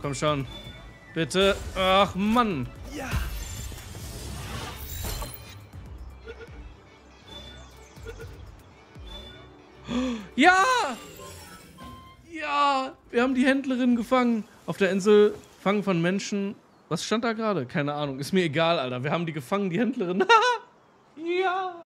Komm schon. Bitte. Ach, Mann. Ja. Ja! Ja! Wir haben die Händlerin gefangen. Auf der Insel Fangen von Menschen. Was stand da gerade? Keine Ahnung. Ist mir egal, Alter. Wir haben die gefangen, die Händlerin. Haha.